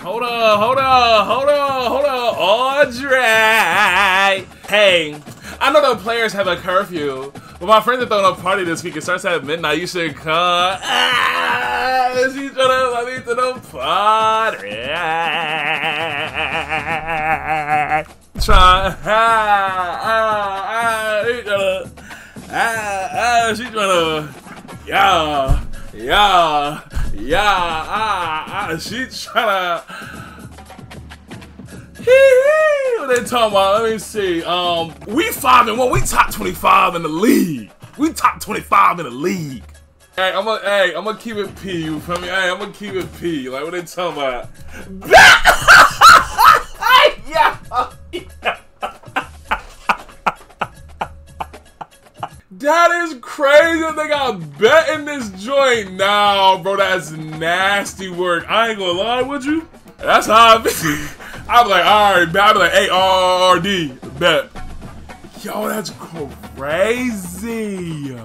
Hold up, hold up, hold up, hold up, Audrey. Hey, I know the players have a curfew, but my friends are throwing a party this week. It starts at midnight. You should come. Ah, she's trying to let me to the party. Try. Ah, ah, ah, trying to. Ah, ah, she's trying to. Yeah, yeah, yeah. Ah, ah, she's trying to. What they talking about? Let me see. Um, we five and one. We top twenty-five in the league. We top twenty-five in the league. Hey, I'm gonna, hey, I'm gonna keep it P. You feel me? Hey, I'm gonna keep it P. Like what they talking about? That is crazy they got bet in this joint. Now, bro, that's nasty work. I ain't gonna lie with you. That's how I be. I'm like, all right, bet. I'm like, A-R-D, bet. Yo, that's crazy.